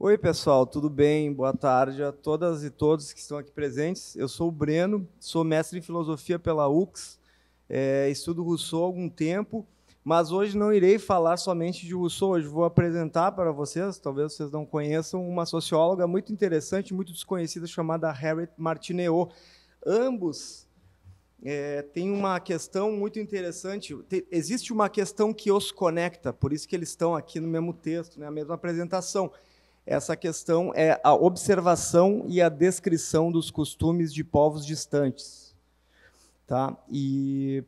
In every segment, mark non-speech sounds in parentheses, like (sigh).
Oi, pessoal, tudo bem? Boa tarde a todas e todos que estão aqui presentes. Eu sou o Breno, sou mestre em filosofia pela UX, é, estudo Rousseau há algum tempo, mas hoje não irei falar somente de Rousseau, hoje vou apresentar para vocês, talvez vocês não conheçam, uma socióloga muito interessante, muito desconhecida, chamada Harriet Martineau. Ambos é, têm uma questão muito interessante, existe uma questão que os conecta, por isso que eles estão aqui no mesmo texto, né, a mesma apresentação, essa questão é a observação e a descrição dos costumes de povos distantes. Tá? E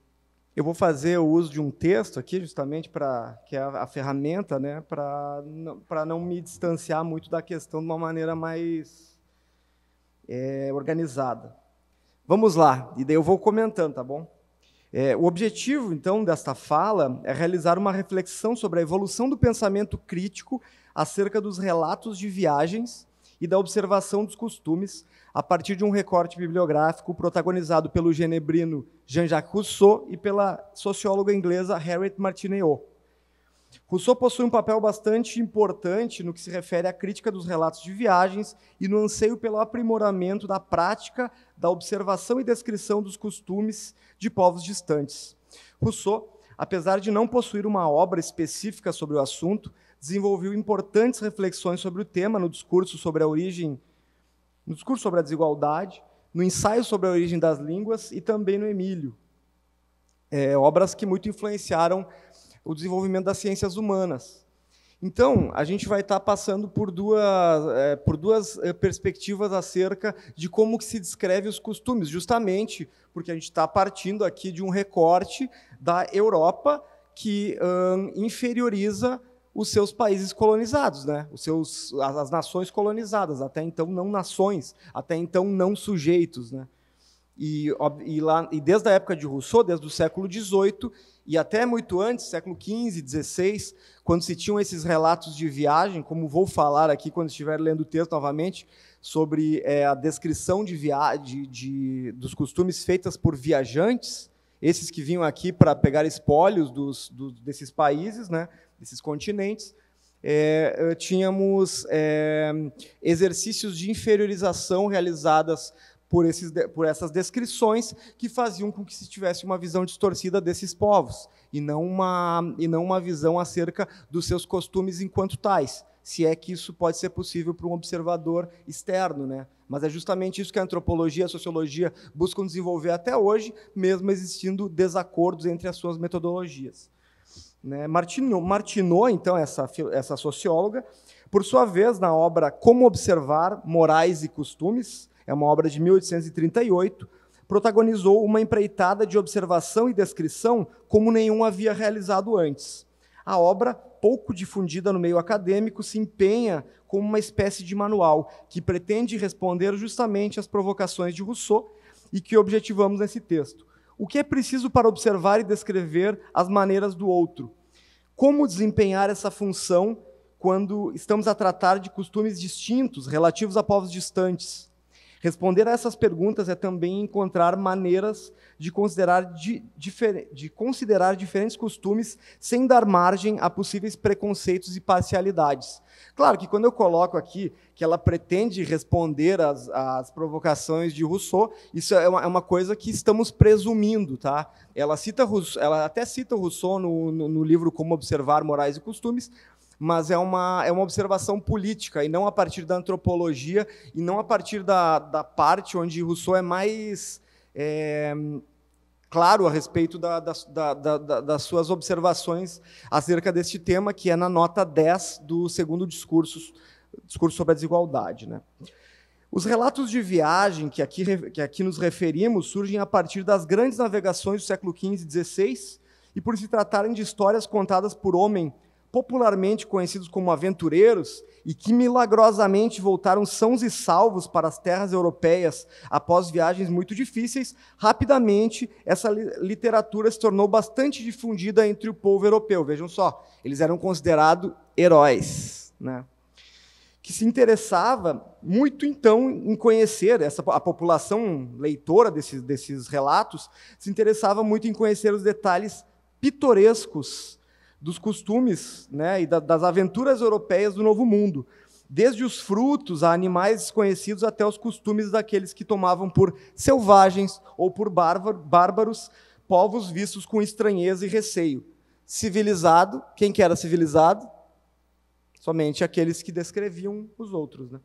eu vou fazer o uso de um texto aqui, justamente para que é a, ferramenta, né, para para não me distanciar muito da questão de uma maneira mais é, organizada. Vamos lá, e daí eu vou comentando, tá bom? É, o objetivo, então, desta fala é realizar uma reflexão sobre a evolução do pensamento crítico acerca dos relatos de viagens e da observação dos costumes, a partir de um recorte bibliográfico protagonizado pelo genebrino Jean-Jacques Rousseau e pela socióloga inglesa Harriet Martineau. Rousseau possui um papel bastante importante no que se refere à crítica dos relatos de viagens e no anseio pelo aprimoramento da prática da observação e descrição dos costumes de povos distantes. Rousseau, apesar de não possuir uma obra específica sobre o assunto, desenvolveu importantes reflexões sobre o tema no discurso sobre a origem, no discurso sobre a desigualdade, no ensaio sobre a origem das línguas e também no Emílio. É, obras que muito influenciaram o desenvolvimento das ciências humanas. Então, a gente vai estar passando por duas, é, por duas é, perspectivas acerca de como que se descreve os costumes, justamente porque a gente está partindo aqui de um recorte da Europa que hum, inferioriza os seus países colonizados, né? os seus, as, as, nações colonizadas, até então não nações, até então não sujeitos. Né? E, e, lá, e desde a época de Rousseau, desde o século XVIII, e até muito antes, século XV, XVI, quando se tinham esses relatos de viagem, como vou falar aqui quando estiver lendo o texto novamente, sobre é, a descrição de via de, de, dos costumes feitas por viajantes, esses que vinham aqui para pegar espólios dos, desses países, né, desses continentes, é, eh, tínhamos é, exercícios de inferiorização realizadas por, esses, por essas descrições que faziam com que se tivesse uma visão distorcida desses povos e não uma, e não uma visão acerca dos seus costumes enquanto tais, se é que isso pode ser possível para um observador externo, né? Mas é justamente isso que a antropologia e a sociologia buscam desenvolver até hoje, mesmo existindo desacordos entre as suas metodologias. Né? Martineau, Martineau, então, essa, essa socióloga, por sua vez, na obra Como Observar Morais e Costumes, é uma obra de 1838, protagonizou uma empreitada de observação e descrição como nenhum havia realizado antes. A obra, pouco difundida no meio acadêmico, se empenha como uma espécie de manual que pretende responder justamente às provocações de Rousseau e que objetivamos nesse texto. O que é preciso para observar e descrever as maneiras do outro? Como desempenhar essa função quando estamos a tratar de costumes distintos, relativos a povos distantes? Responder a essas perguntas é também encontrar maneiras de considerar, de, de considerar diferentes costumes sem dar margem a possíveis preconceitos e parcialidades. Claro que quando eu coloco aqui que ela pretende responder às, às provocações de Rousseau, isso é uma, é uma, coisa que estamos presumindo. Tá? Ela, cita, ela até cita Rousseau no, no, no livro Como Observar Morais e Costumes, mas é uma, é uma observação política, e não a partir da antropologia, e não a partir da, da parte onde Rousseau é mais é, claro a respeito da, da, da, das suas observações acerca deste tema, que é na nota 10 do segundo discurso, discurso sobre a desigualdade. Né? Os relatos de viagem que aqui, que aqui nos referimos surgem a partir das grandes navegações do século XV e XVI, e por se tratarem de histórias contadas por homem popularmente conhecidos como aventureiros e que milagrosamente voltaram sãos e salvos para as terras europeias após viagens muito difíceis, rapidamente essa literatura se tornou bastante difundida entre o povo europeu. Vejam só, eles eram considerados heróis, né? que se interessava muito então em conhecer essa a população leitora desses, desses relatos se interessava muito em conhecer os detalhes pitorescos dos costumes né, e da, das aventuras europeias do Novo Mundo. desde os frutos a animais desconhecidos até os costumes daqueles que tomavam por selvagens ou por bárbaros povos vistos com estranheza e receio. Civilizado, quem que era civilizado? Somente aqueles que descreviam os outros. Né?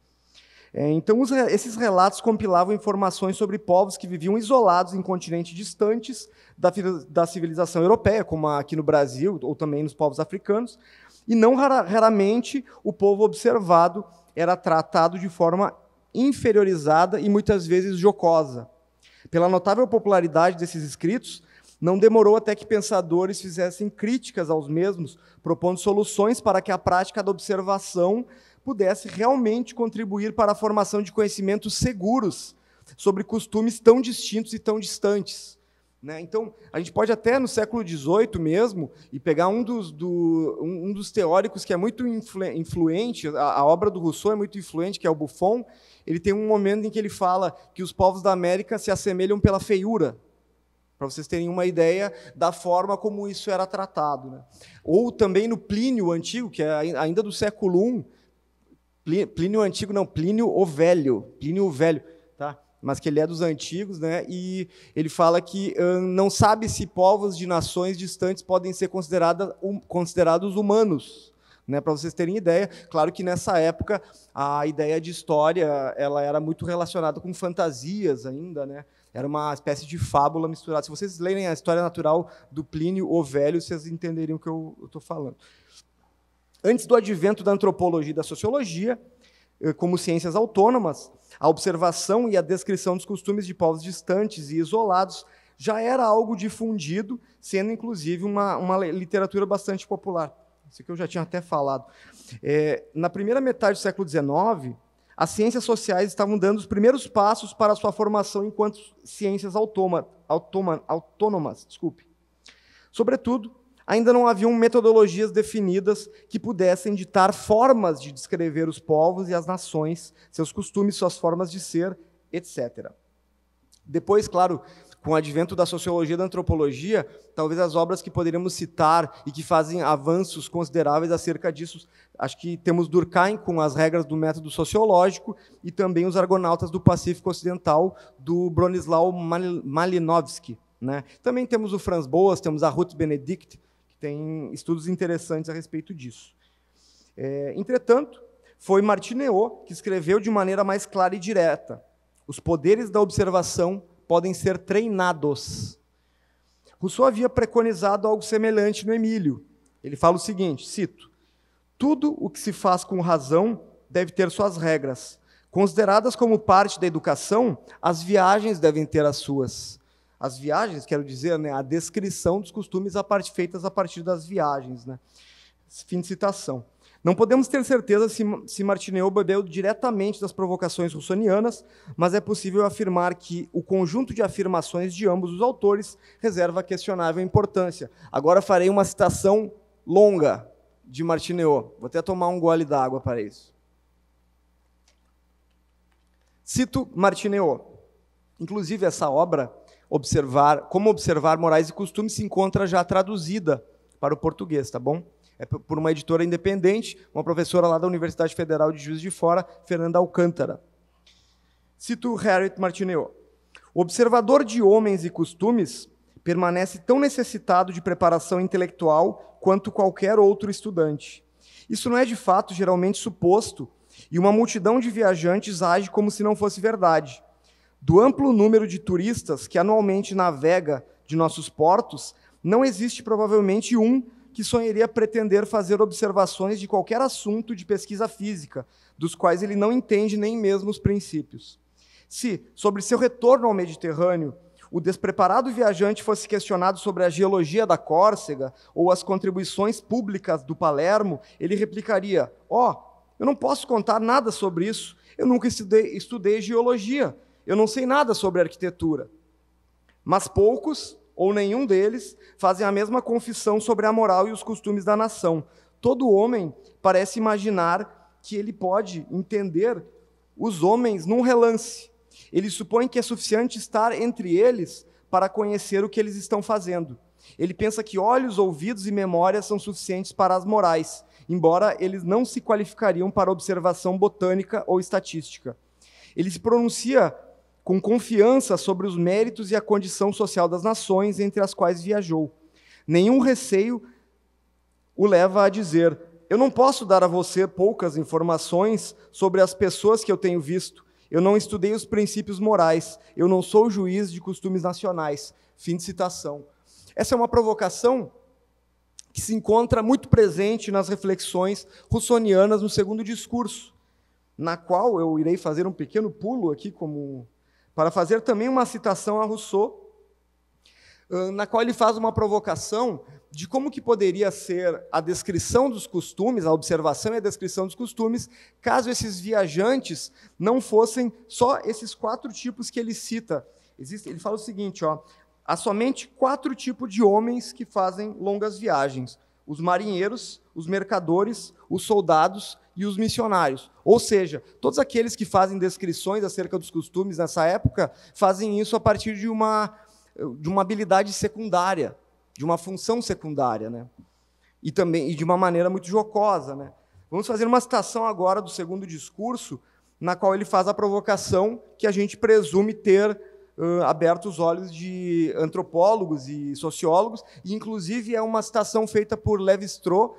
É, então, esses relatos compilavam informações sobre povos que viviam isolados em continentes distantes da civilização europeia, como aqui no Brasil, ou também nos povos africanos, e não raramente o povo observado era tratado de forma inferiorizada e muitas vezes jocosa. Pela notável popularidade desses escritos, não demorou até que pensadores fizessem críticas aos mesmos, propondo soluções para que a prática da observação pudesse realmente contribuir para a formação de conhecimentos seguros sobre costumes tão distintos e tão distantes. Né? Então, a gente pode até no século XVIII mesmo, e pegar um dos, do, um, dos teóricos que é muito influ, influente, a, a, obra do Rousseau é muito influente, que é o Buffon, ele tem um momento em que ele fala que os povos da América se assemelham pela feiura, para vocês terem uma ideia da forma como isso era tratado. Né? Ou também no Plínio Antigo, que é ainda do século I, Plínio Antigo, não, Plínio o Velho, Plínio o Velho, tá? mas que ele é dos antigos, né? e ele fala que não sabe se povos de nações distantes podem ser um, considerados humanos. Né, para vocês terem ideia, claro que nessa época a ideia de história ela era muito relacionada com fantasias ainda, né? Era uma espécie de fábula misturada. Se vocês lerem a história natural do Plínio o Velho, vocês entenderiam o que eu estou falando. Antes do advento da antropologia e da sociologia, eh, como ciências autônomas, a observação e a descrição dos costumes de povos distantes e isolados já era algo difundido, sendo inclusive uma, uma literatura bastante popular. Isso que eu já tinha até falado. É, na primeira metade do século XIX, as ciências sociais estavam dando os primeiros passos para a sua formação enquanto ciências automa, automa, autônomas. Desculpe. Sobretudo, ainda não haviam metodologias definidas que pudessem ditar formas de descrever os povos e as nações, seus costumes, suas formas de ser, etc. Depois, claro, com o advento da sociologia e da antropologia, talvez as obras que poderíamos citar e que fazem avanços consideráveis acerca disso, acho que temos Durkheim com as regras do método sociológico e também os Argonautas do Pacífico Ocidental, do Bronislaw Malinowski. Né? Também temos o Franz Boas, temos a Ruth Benedict, tem estudos interessantes a respeito disso. É, entretanto, foi Martineau que escreveu de maneira mais clara e direta: os poderes da observação podem ser treinados. Rousseau havia preconizado algo semelhante no Emílio. Ele fala o seguinte: cito, tudo o que se faz com razão deve ter suas regras. Consideradas como parte da educação, as viagens devem ter as suas. As viagens, quero dizer, né, a descrição dos costumes a part, feitas a partir das viagens. Né? Fim de citação. Não podemos ter certeza se, se Martineau bebeu diretamente das provocações russonianas, mas é possível afirmar que o conjunto de afirmações de ambos os autores reserva questionável importância. Agora farei uma citação longa de Martineau. Vou até tomar um gole d'água para isso. Cito Martineau. Inclusive, essa obra observar, como observar morais e costumes se encontra já traduzida para o português, tá bom? É por uma editora independente, uma professora lá da Universidade Federal de Juiz de Fora, Fernanda Alcântara. Cito Harriet Martineau. O observador de homens e costumes permanece tão necessitado de preparação intelectual quanto qualquer outro estudante. Isso não é de fato geralmente suposto, e uma multidão de viajantes age como se não fosse verdade. Do amplo número de turistas que anualmente navega de nossos portos, não existe provavelmente um que sonharia pretender fazer observações de qualquer assunto de pesquisa física, dos quais ele não entende nem mesmo os princípios. Se, sobre seu retorno ao Mediterrâneo, o despreparado viajante fosse questionado sobre a geologia da Córcega ou as contribuições públicas do Palermo, ele replicaria: Ó, oh, eu não posso contar nada sobre isso, eu nunca estudei, estudei geologia, eu não sei nada sobre arquitetura. Mas poucos, ou nenhum deles, fazem a mesma confissão sobre a moral e os costumes da nação. Todo homem parece imaginar que ele pode entender os homens num relance. Ele supõe que é suficiente estar entre eles para conhecer o que eles estão fazendo. Ele pensa que olhos, ouvidos e memória são suficientes para as morais. embora eles não se qualificariam para observação botânica ou estatística. Ele se pronuncia com confiança sobre os méritos e a condição social das nações entre as quais viajou. Nenhum receio o leva a dizer: Eu não posso dar a você poucas informações sobre as pessoas que eu tenho visto. Eu não estudei os princípios morais. Eu não sou juiz de costumes nacionais. Fim de citação. Essa é uma provocação que se encontra muito presente nas reflexões russonianas no segundo discurso, na qual eu irei fazer um pequeno pulo aqui como para fazer também uma citação a Rousseau, na qual ele faz uma provocação de como que poderia ser a descrição dos costumes, a observação e a descrição dos costumes, caso esses viajantes não fossem só esses quatro tipos que ele cita. Existe, ele fala o seguinte, ó, há somente quatro tipos de homens que fazem longas viagens: os marinheiros, os mercadores, os soldados e os missionários. Ou seja, todos aqueles que fazem descrições acerca dos costumes nessa época fazem isso a partir de uma, de uma habilidade secundária, de uma função secundária, né? E também e de uma maneira muito jocosa, né? Vamos fazer uma citação agora do segundo discurso, na qual ele faz a provocação que a gente presume ter uh, aberto os olhos de antropólogos e sociólogos, e inclusive é uma citação feita por Levi-Strauss,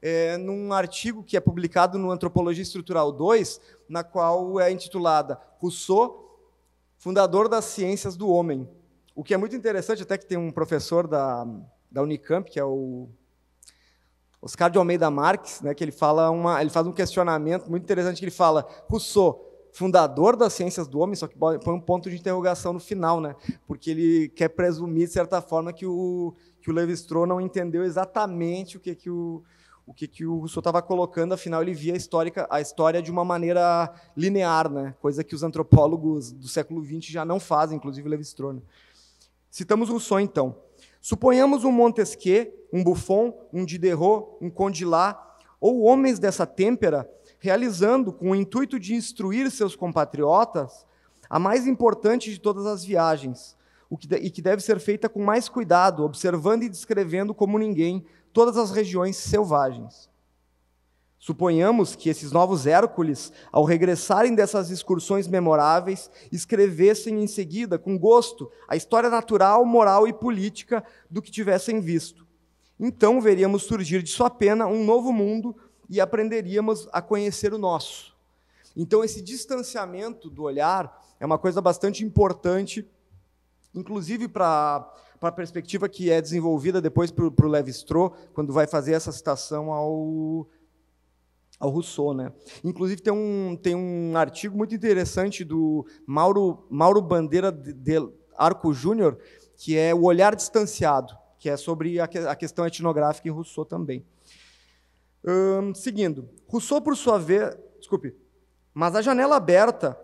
é, num artigo que é publicado no Antropologia Estrutural 2, na qual é intitulada Rousseau, fundador das ciências do homem. O que é muito interessante, até que tem um professor da, da Unicamp, que é o Oscar de Almeida Marques, né, que ele fala uma, ele faz um questionamento muito interessante que ele fala Rousseau, fundador das ciências do homem, só que põe um ponto de interrogação no final, né? Porque ele quer presumir de certa forma que o que o Levi-Strauss não entendeu exatamente o que que o o que, que o Rousseau estava colocando, afinal ele via a, histórica, a história de uma maneira linear, né? coisa que os antropólogos do século XX já não fazem, inclusive Levi-Strauss. Né? Citamos Rousseau, então. Suponhamos um Montesquieu, um Buffon, um Diderot, um Condillac, ou homens dessa têmpera, realizando, com o intuito de instruir seus compatriotas, a mais importante de todas as viagens, que, e que deve ser feita com mais cuidado, observando e descrevendo como ninguém todas as regiões selvagens. Suponhamos que esses novos Hércules, ao regressarem dessas excursões memoráveis, escrevessem em seguida, com gosto, a história natural, moral e política do que tivessem visto. Então veríamos surgir de sua pena um novo mundo e aprenderíamos a conhecer o nosso. Então, esse distanciamento do olhar é uma coisa bastante importante, inclusive para a perspectiva que é desenvolvida depois para o Levi-Strauss, quando vai fazer essa citação ao, ao Rousseau. Né? Inclusive, tem um, tem um artigo muito interessante do Mauro, Mauro Bandeira de Arco Júnior, que é O Olhar Distanciado, que é sobre a, a questão etnográfica em Rousseau também. Hum, seguindo, Rousseau, por sua vez, desculpe, mas a janela aberta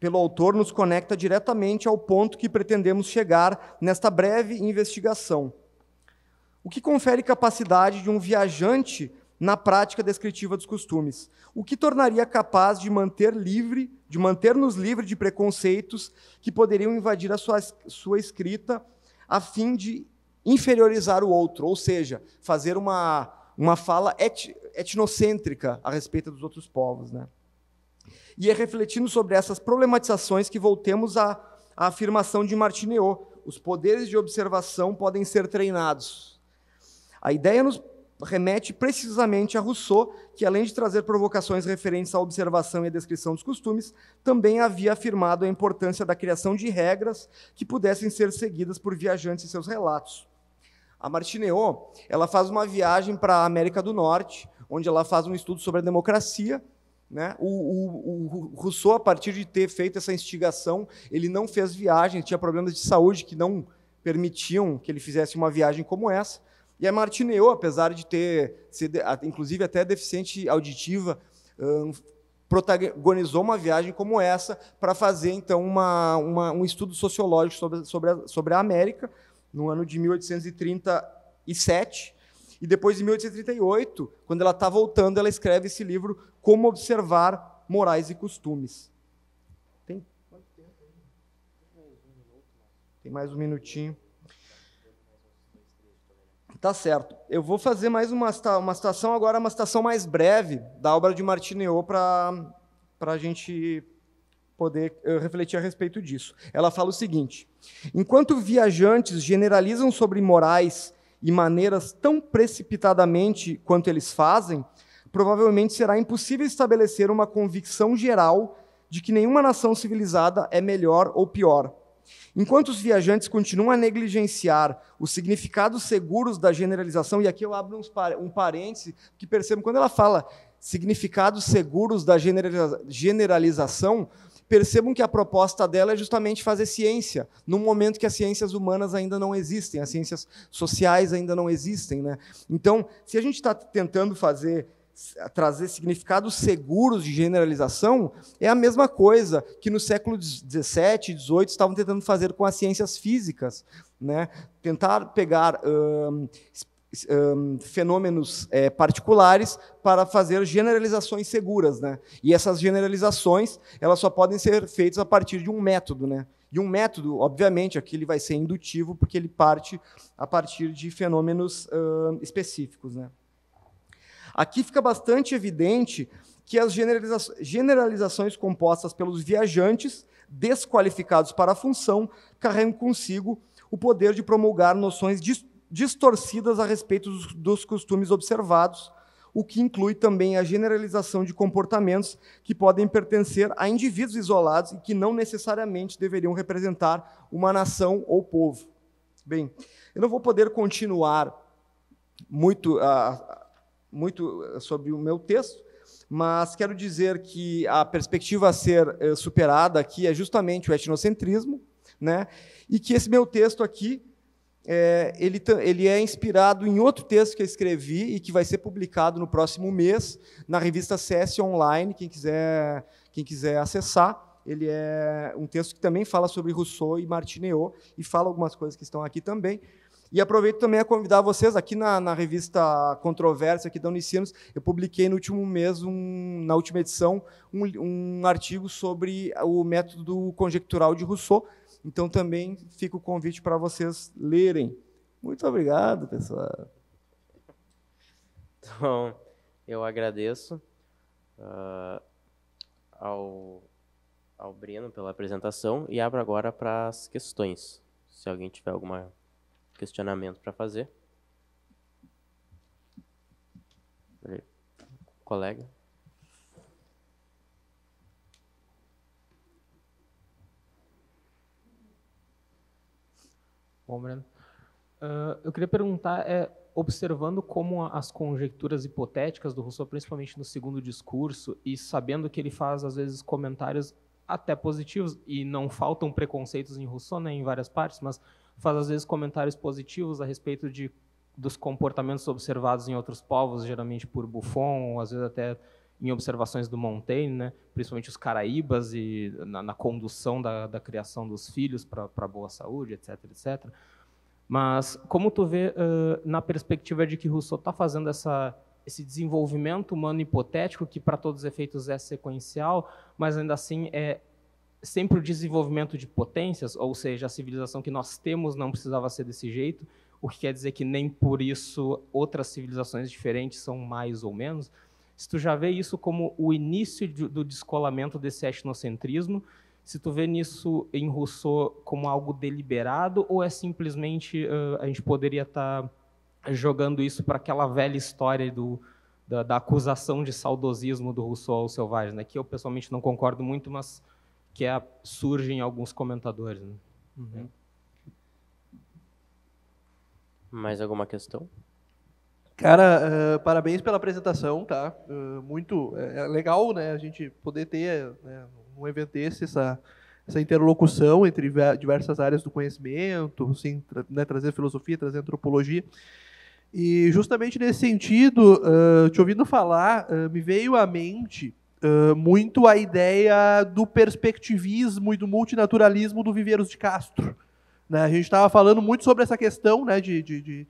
pelo autor nos conecta diretamente ao ponto que pretendemos chegar nesta breve investigação. O que confere capacidade de um viajante na prática descritiva dos costumes, o que tornaria capaz de manter livre, de manter-nos livres de preconceitos que poderiam invadir a sua, sua escrita a fim de inferiorizar o outro, ou seja, fazer uma, uma fala et, etnocêntrica a respeito dos outros povos, né? E é refletindo sobre essas problematizações que voltemos à, à afirmação de Martineau: os poderes de observação podem ser treinados. A ideia nos remete precisamente a Rousseau, que além de trazer provocações referentes à observação e à descrição dos costumes, também havia afirmado a importância da criação de regras que pudessem ser seguidas por viajantes em seus relatos. A Martineau, ela faz uma viagem para a América do Norte, onde ela faz um estudo sobre a democracia né? O, o, o, Rousseau, a partir de ter feito essa instigação, ele não fez viagem, tinha problemas de saúde que não permitiam que ele fizesse uma viagem como essa. E a Martineau, apesar de ter, sido, inclusive até deficiente auditiva, um, protagonizou uma viagem como essa para fazer então uma, uma, um estudo sociológico sobre, sobre, a, sobre a América no ano de 1837 e depois, em 1838, quando ela está voltando, ela escreve esse livro Como Observar Morais e Costumes. Tem Tem mais um minutinho. Tá certo. Eu vou fazer mais uma, uma citação agora, uma citação mais breve da obra de Martineau para a gente poder uh, refletir a respeito disso. Ela fala o seguinte: enquanto viajantes generalizam sobre morais e maneiras tão precipitadamente quanto eles fazem, provavelmente será impossível estabelecer uma convicção geral de que nenhuma nação civilizada é melhor ou pior. Enquanto os viajantes continuam a negligenciar os significados seguros da generalização, e aqui eu abro um parêntese, que percebo quando ela fala significados seguros da generalização, percebam que a proposta dela é justamente fazer ciência, num momento que as ciências humanas ainda não existem, as ciências sociais ainda não existem. Né? Então, se a gente está tentando fazer trazer significados seguros de generalização é a mesma coisa que no século XVII XVIII estavam tentando fazer com as ciências físicas, né? tentar pegar hum, fenômenos é, particulares para fazer generalizações seguras, né? E essas generalizações elas só podem ser feitas a partir de um método, né? E um método, obviamente, aqui ele vai ser indutivo porque ele parte a partir de fenômenos hum, específicos, né? Aqui fica bastante evidente que as generaliza generalizações compostas pelos viajantes, desqualificados para a função, carregam consigo o poder de promulgar noções distorcidas a respeito dos, dos costumes observados, o que inclui também a generalização de comportamentos que podem pertencer a indivíduos isolados e que não necessariamente deveriam representar uma nação ou povo. Bem, eu não vou poder continuar muito uh, muito eh, sobre o meu texto, mas quero dizer que a perspectiva a ser eh, superada aqui é justamente o etnocentrismo, né? e que esse meu texto aqui é, ele, ele é inspirado em outro texto que eu escrevi e que vai ser publicado no próximo mês na revista CS Online, quem quiser, quem quiser acessar. Ele é um texto que também fala sobre Rousseau e Martineau e fala algumas coisas que estão aqui também. E aproveito também a convidar vocês, aqui na, na revista Controvérsia, aqui da Unicinos, eu publiquei no último mês, um, na última edição, um, um artigo sobre o método conjectural de Rousseau. Então também fica o convite para vocês lerem. Muito obrigado, pessoal. Então, eu agradeço uh, ao, ao Breno pela apresentação e abro agora para as questões. Se alguém tiver alguma questionamento para fazer. Colega. Bom, Breno. Uh, eu queria perguntar, é, observando como as conjecturas hipotéticas do Rousseau, principalmente no segundo discurso, e sabendo que ele faz, às vezes, comentários até positivos, e não faltam preconceitos em Rousseau, né, em várias partes, mas faz às vezes comentários positivos a respeito de dos comportamentos observados em outros povos, geralmente por Buffon, ou às vezes até em observações do Montaigne, né? principalmente os caraíbas e na, na condução da, da, criação dos filhos para boa saúde, etc, etc. Mas como tu vê uh, na perspectiva de que Rousseau está fazendo essa, esse desenvolvimento humano hipotético que para todos os efeitos é sequencial, mas ainda assim é sempre o desenvolvimento de potências, ou seja, a civilização que nós temos não precisava ser desse jeito, o que quer dizer que nem por isso outras civilizações diferentes são mais ou menos. Se tu já vê isso como o início do descolamento desse etnocentrismo, se tu vê nisso em Rousseau como algo deliberado ou é simplesmente uh, a gente poderia estar tá jogando isso para aquela velha história do, da, da, acusação de saudosismo do Rousseau ao selvagem, né? que eu pessoalmente não concordo muito, mas que é, surge em alguns comentadores. Né? Uhum. Mais alguma questão? Cara, uh, parabéns pela apresentação, tá? Uh, muito é, é legal, né? A gente poder ter né, um evento desse essa essa interlocução entre diversas áreas do conhecimento, assim, tra né, trazer filosofia, trazer antropologia. E justamente nesse sentido, uh, te ouvindo falar, me veio à mente muito a ideia do perspectivismo e do multinaturalismo do Viveiros de Castro. Né? A gente estava falando muito sobre essa questão né, de, de, de,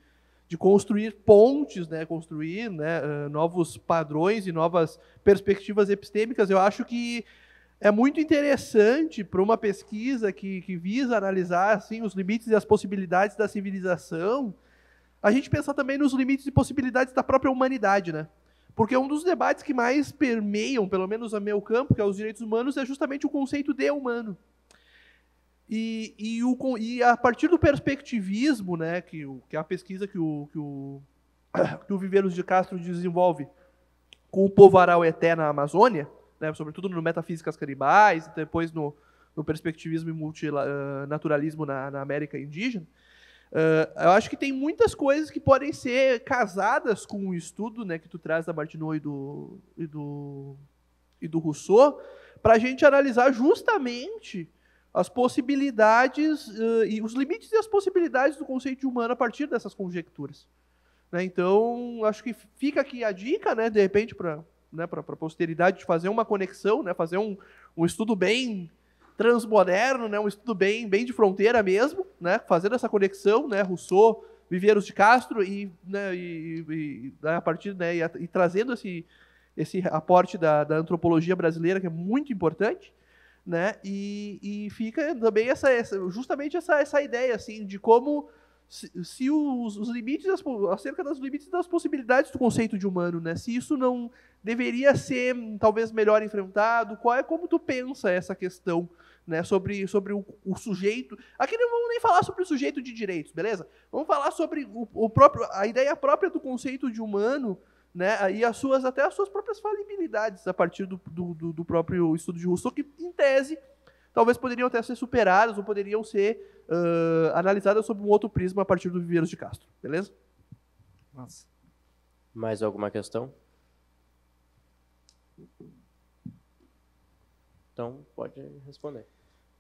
de construir pontes, né, construir né, uh, novos padrões e novas perspectivas epistêmicas. Eu acho que é muito interessante para uma pesquisa que, que visa analisar assim, os limites e as possibilidades da civilização a gente pensar também nos limites e possibilidades da própria humanidade, né? Porque um dos debates que mais permeiam, pelo menos a meu campo, que é os direitos humanos, é justamente o conceito de humano. E, e, o, e a partir do perspectivismo, né, que, que é a pesquisa que o, que o, (coughs) que o Viveiros de Castro desenvolve com o povo araueté na Amazônia, né, sobretudo no Metafísicas Caribais, depois no, no perspectivismo e multinaturalismo na, na América Indígena, uh, eu acho que tem muitas coisas que podem ser casadas com o estudo né, que tu traz da Martineau e do, e do, e do Rousseau, para a gente analisar justamente as possibilidades uh, e os limites e as possibilidades do conceito de humano a partir dessas conjecturas. Né? Então, acho que fica aqui a dica, né, de repente, para né, a posteridade, de fazer uma conexão, né, fazer um, um estudo bem transmoderno, né, um estudo bem, bem de fronteira mesmo, né, fazendo essa conexão, né, Rousseau, Viveiros de Castro, e, né, e, e a partir né, e, e, trazendo esse, esse aporte da, da antropologia brasileira, que é muito importante, né? E, e fica também essa, essa, justamente essa, essa ideia assim de como se, se os, os, limites acerca dos limites das possibilidades do conceito de humano, né? Se isso não deveria ser talvez melhor enfrentado, qual é como tu pensa essa questão, né? Sobre, sobre o, o sujeito. Aqui não vamos nem falar sobre o sujeito de direitos, beleza? Vamos falar sobre o, o próprio a ideia própria do conceito de humano né, e as suas, até as suas próprias falibilidades a partir do, do, do próprio estudo de Rousseau, que, em tese, talvez poderiam até ser superadas ou poderiam ser uh, analisadas sob um outro prisma a partir do Viveiros de Castro. Beleza? Nossa. Mais alguma questão? Então, pode responder.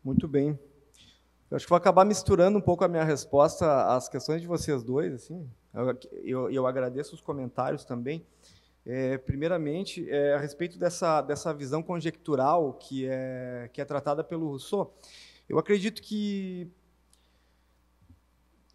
Muito bem. Eu acho que vou acabar misturando um pouco a minha resposta às questões de vocês dois, assim. Eu, eu, agradeço os comentários também. É, primeiramente, é, a respeito dessa, dessa visão conjectural que é, que é tratada pelo Rousseau, eu acredito que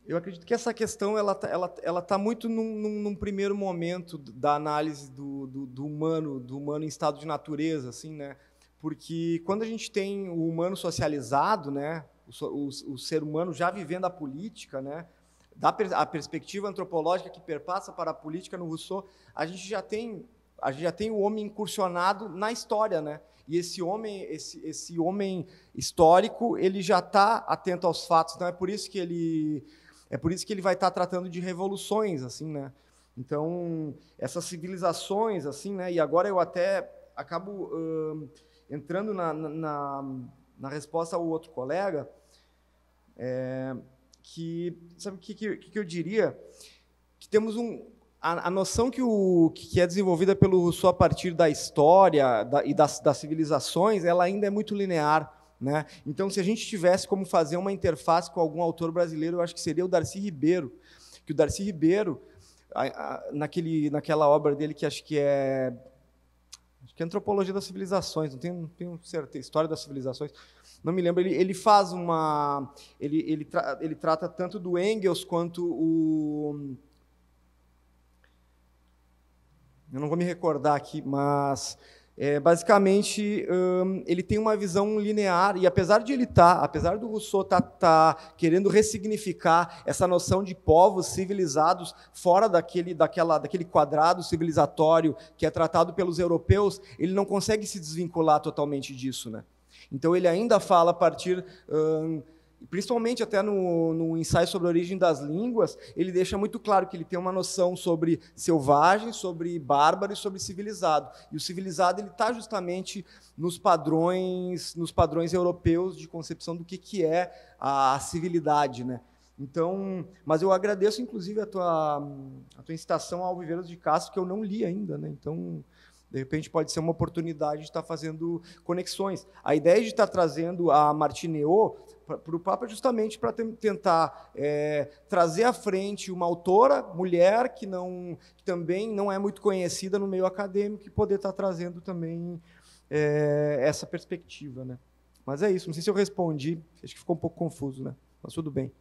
eu acredito que essa questão ela está ela, ela tá muito num, num, num, primeiro momento da análise do, do, do, humano do humano em estado de natureza, assim, né? Porque quando a gente tem o humano socializado, né, o, o, o ser humano já vivendo a política, né, da a perspectiva antropológica que perpassa para a política no Rousseau, a gente já tem a gente já tem o homem incursionado na história, né? E esse homem, esse, esse homem histórico, ele já está atento aos fatos. Então é por isso que ele é por isso que ele vai estar tá tratando de revoluções, assim, né? Então essas civilizações, assim, né? E agora eu até acabo uh, entrando na, na, na resposta ao outro colega. É, que, sabe o que, que, que, eu diria? Que temos um, a, a, noção que, o, que é desenvolvida pelo Rousseau a partir da história da, e das, das civilizações, ela ainda é muito linear. Né? Então, se a gente tivesse como fazer uma interface com algum autor brasileiro, eu acho que seria o Darcy Ribeiro. Que o Darcy Ribeiro, a, a, naquele, naquela obra dele que acho que é acho que é Antropologia das Civilizações, não tenho, não tenho certeza, História das Civilizações, não me lembro, ele, ele faz uma. Ele, ele, tra, ele trata tanto do Engels quanto o. Eu não vou me recordar aqui, mas é, basicamente hum, ele tem uma visão linear e apesar de ele estar, tá, apesar do Rousseau estar tá, tá querendo ressignificar essa noção de povos civilizados fora daquele, daquela, daquele quadrado civilizatório que é tratado pelos europeus, ele não consegue se desvincular totalmente disso, né? Então ele ainda fala a partir, hum, principalmente até no, no, ensaio sobre a origem das línguas, ele deixa muito claro que ele tem uma noção sobre selvagem, sobre bárbaro e sobre civilizado. E o civilizado ele está justamente nos padrões, nos padrões europeus de concepção do que, que é a civilidade, né? Então, mas eu agradeço inclusive a tua, a tua incitação ao Viveiros de Castro que eu não li ainda, né? Então de repente pode ser uma oportunidade de estar fazendo conexões. A ideia de estar trazendo a Martineau para o Papa é justamente para tentar é, trazer à frente uma autora, mulher, que, não, que também não é muito conhecida no meio acadêmico, e poder estar trazendo também é, essa perspectiva. Né? Mas é isso, não sei se eu respondi, acho que ficou um pouco confuso, né? mas tudo bem.